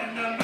and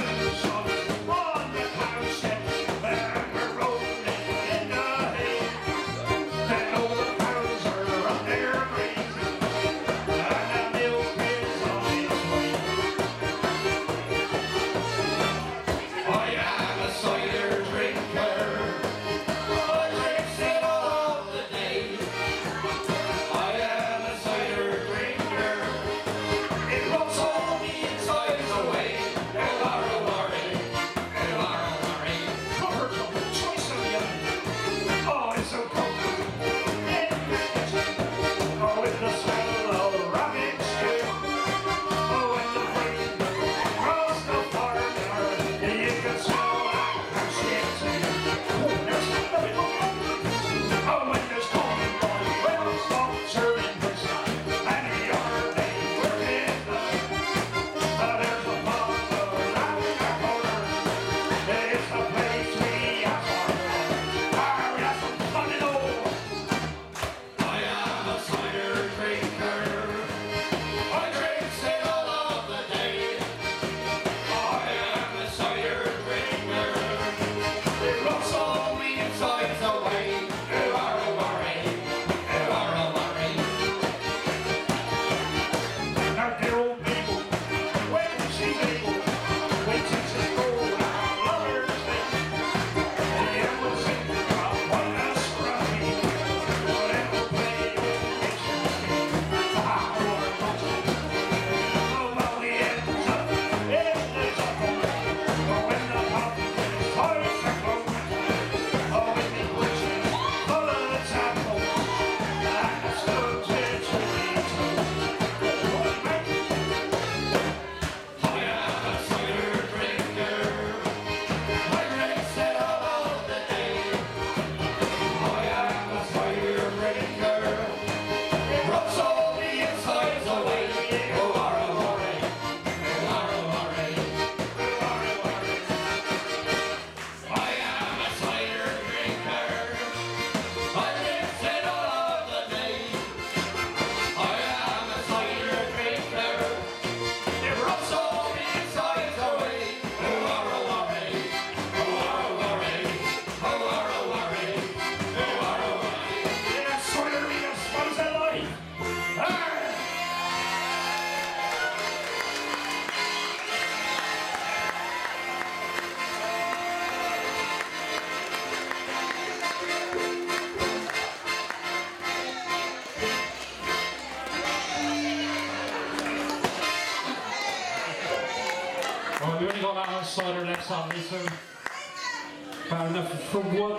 Right, we only got that outside or left side, so fair enough. From what